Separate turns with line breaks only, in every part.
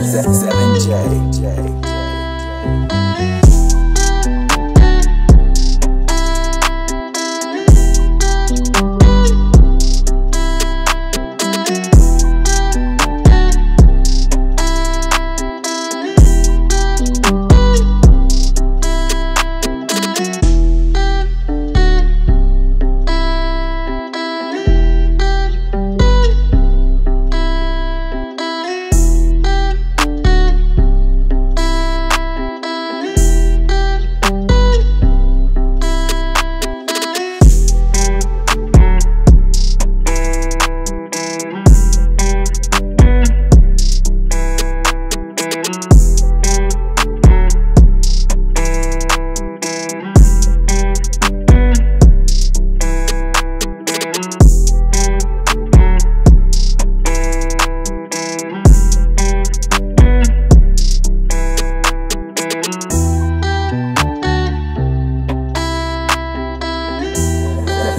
7J.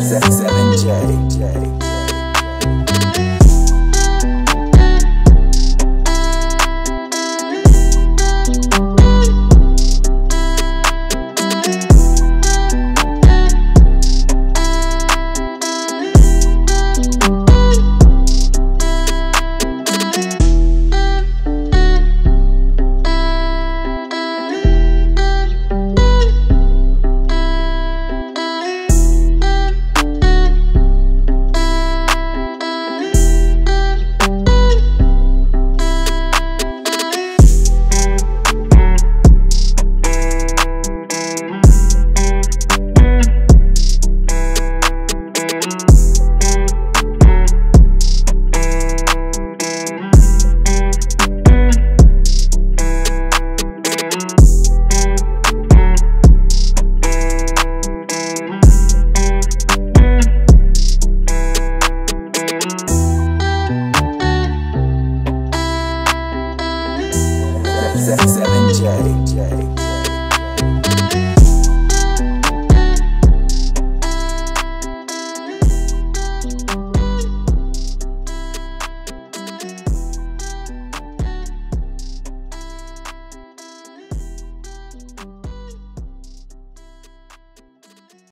J. 7J.